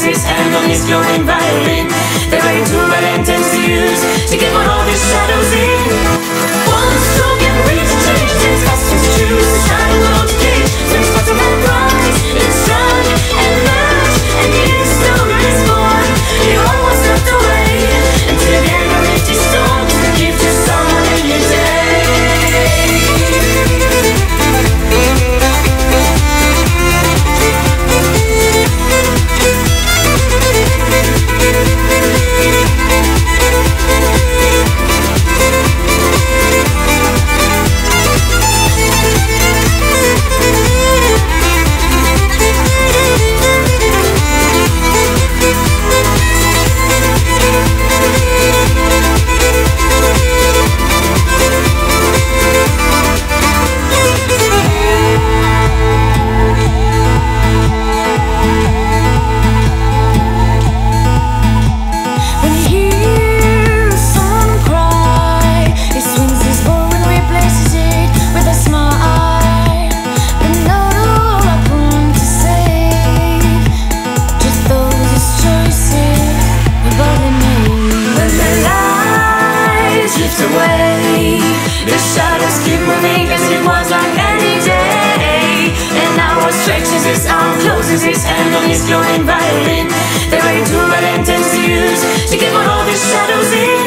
his hand on his glowing violin. They're playing two. drift away. The shadows keep moving as it was like any day. And now it stretches his arm, closes his hand on his glowing violin. There way to many intense to use to keep on all the shadows in.